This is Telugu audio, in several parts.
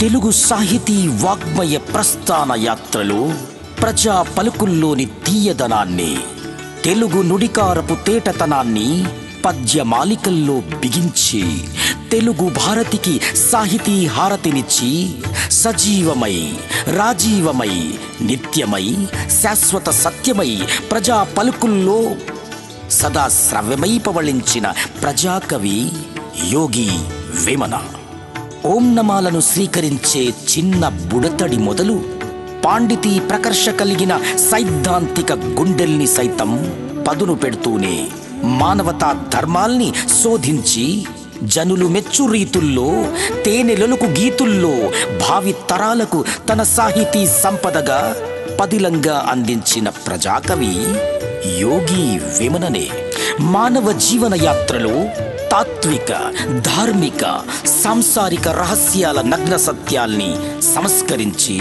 తెలుగు సాహితీ వాగ్మయ ప్రస్థాన యాత్రలో ప్రజా పలుకుల్లోని తీయదనాన్ని తెలుగు నుడికారపు తేటతనాన్ని పద్యమాలికల్లో బిగించి తెలుగు భారతికి సాహితీ హారతినిచ్చి సజీవమై రాజీవమై నిత్యమై శాశ్వత సత్యమై ప్రజా పలుకుల్లో సదా శ్రవ్యమై పవళించిన ప్రజాకవి యోగి వేమన. ఓం నమాలను స్వీకరించే చిన్న బుడతడి మొదలు పాండితీ ప్రకర్ష కలిగిన సైద్ధాంతిక గుండెల్ని సైతం పదును పెడుతూనే మానవతా ధర్మాల్ని శోధించి జనులు మెచ్చు రీతుల్లో తేనెలలకు గీతుల్లో భావి తరాలకు తన సాహితీ సంపదగా పదిలంగా అందించిన ప్రజాకవి యోగి విమననే. మానవ జీవన యాత్రలో తాత్విక ధార్మిక సాంసారిక రహస్యాల నగ్న సత్యాల్ని సంస్కరించి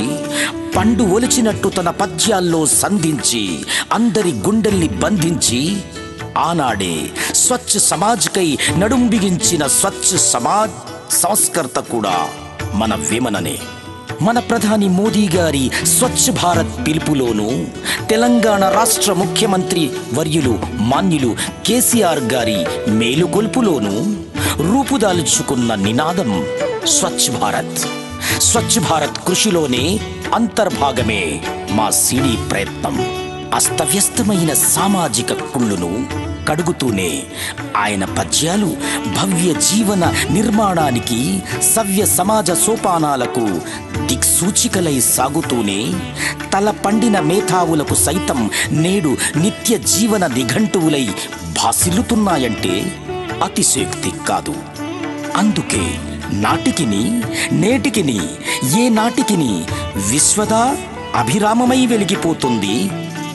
పండు ఒలిచినట్టు తన పద్యాల్లో సంధించి అందరి గుండెల్ని బంధించి ఆనాడే స్వచ్ఛ సమాజ్కై నడుం బిగించిన స్వచ్ఛ సమాజ్ సంస్కర్త కూడా మన విమననే. మన ప్రధాని మోదీ గారి స్వచ్ఛ భారత్ పిలుపులోనూ తెలంగాణ రాష్ట్ర ముఖ్యమంత్రి వర్యులు మాన్యులు కేసీఆర్ గారి మేలుకొల్పులోనూ రూపుదాల్చుకున్న నినాదం స్వచ్ఛ భారత్. స్వచ్ఛ భారత్ కృషిలోనే అంతర్భాగమే మా సిడి ప్రయత్నం. అస్తవ్యస్తమైన సామాజిక కుళ్ళును కడుగుతూనే ఆయన పద్యాలు భవ్య జీవన నిర్మాణానికి సవ్య సమాజ సోపానాలకు దిక్సూచికలై సాగుతూనే తల పండిన మేధావులకు సైతం నేడు నిత్య జీవన నిఘంటువులై భాసిల్లుతున్నాయంటే అతిశయోక్తి కాదు. అందుకే నాటికిని నేటికిని ఏ నాటికిని విశ్వదా అభిరామమై వెలిగిపోతుంది.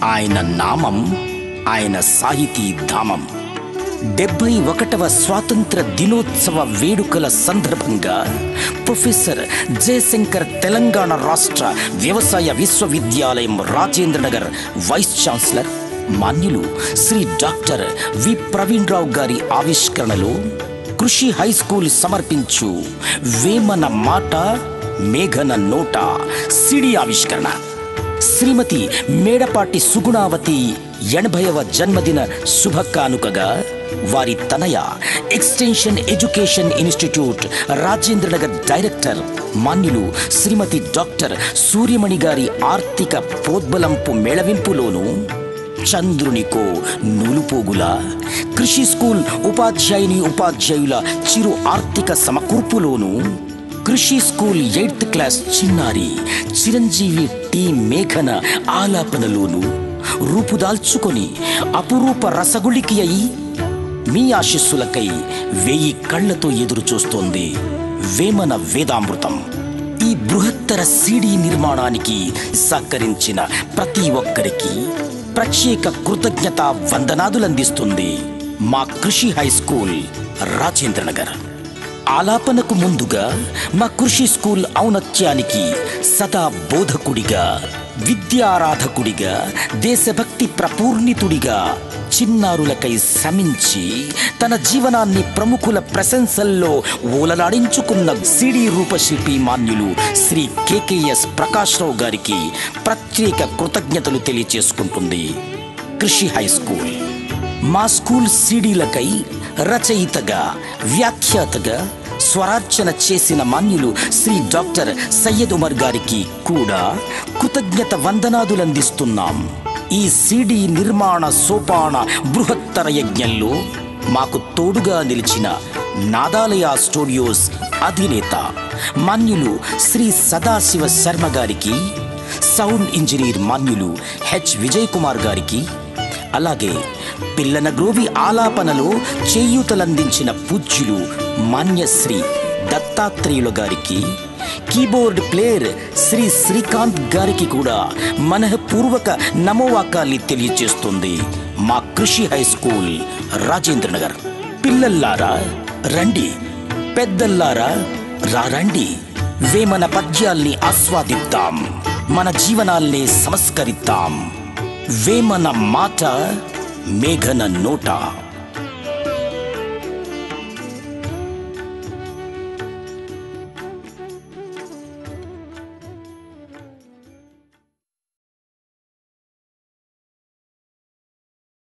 ఆయన నామం ఆయన సాహితీ ధామం. డెబ్బై ఒకటవ స్వాతంత్ర దినోత్సవ వేడుకల సందర్భంగా ప్రొఫెసర్ జయశంకర్ తెలంగాణ రాష్ట్ర వ్యవసాయ విశ్వవిద్యాలయం రాజేంద్రనగర్ వైస్ ఛాన్సలర్ మాన్యులు శ్రీ డాక్టర్ వి. ప్రవీణ్ రావు గారి ఆవిష్కరణలో కృషి హై స్కూల్ సమర్పించు వేమన మాట మేఘన నోట సిడి ఆవిష్కరణ. శ్రీమతి మేడపాటి సుగుణావతి ఎనభైవ జన్మదిన శుభకానుకగా వారి తనయ extension education institute Rajendranagar director మాన్యులు Shrimati doctor Suryamani గారి ఆర్థిక ప్రోద్బలంపు మేళవింపులోను చంద్రునికో నూలుపోగుల. కృషి స్కూల్ ఉపాధ్యాయుని ఉపాధ్యాయుల చిరు ఆర్థిక సమకూర్పులోను కృషి స్కూల్ ఎయిత్ క్లాస్ చిన్నారి చిరంజీవి టి. మేఘన ఆలాపనలోను రూపుదాల్చుకొని అపురూప రసగుళికి అయి మీ ఆశీస్సులకై వెయ్యి కళ్ళతో ఎదురు చూస్తోంది వేమన వేదామృతం. ఈ బృహత్తర సీడీ నిర్మాణానికి సహకరించిన ప్రతి ఒక్కరికి ప్రత్యేక కృతజ్ఞత వందనాదులందిస్తుంది మా కృషి హై స్కూల్ రాజేంద్రనగర్. ఆలాపనకు ముందుగా మా కృషి స్కూల్ ఔన్నత్యానికి సదా బోధకుడిగా విద్యారాధకుడిగా దేశభక్తి ప్రపూర్ణితుడిగా చిన్నారులకై శ్రమించి తన జీవనాన్ని ప్రముఖుల ప్రశంసల్లో ఓలలాడించుకున్న సిడి రూపశిల్పి మాన్యులు శ్రీ కేకేఎస్ ప్రకాశ్రావు గారికి ప్రత్యేక కృతజ్ఞతలు తెలియచేసుకుంటుంది. Krishi high school. మా స్కూల్ సిడీలకై రచయితగా వ్యాఖ్యాతగా స్వరార్చన చేసిన మాన్యులు శ్రీ డాక్టర్ సయ్యద్ ఉమర్ గారికి కూడా కృతజ్ఞత వందనాదులందిస్తున్నాం. ఈ సిడి నిర్మాణ సోపాన బృహత్తర యజ్ఞంలో మాకు తోడుగా నిలిచిన నాదాలయ స్టూడియోస్ అధినేత మన్యులు శ్రీ సదాశివ శర్మ గారికి సౌండ్ ఇంజనీర్ మన్యులు హెచ్ విజయ్ కుమార్ గారికి అలాగే పిల్లన గ్రోవి ఆలాపనలో చేయూతలందించిన పూజ్యులు మాన్యశ్రీ దత్తాత్రేయుల గారికి కీబోర్డ్ ప్లేయర్ శ్రీ శ్రీకాంత్ గారికి కూడా మనఃపూర్వక నమోవాకాల్ని తెలియచేస్తుంది మా కృషి హై స్కూల్ రాజేంద్రనగర్. పిల్లల్లారా రండి. పెద్దల్లారా రారండి వేమన పద్యాల్ని ఆస్వాదిద్దాం. మన జీవనాల్ని సంస్కరిద్దాం. వేమన మాట మేఘన నోట.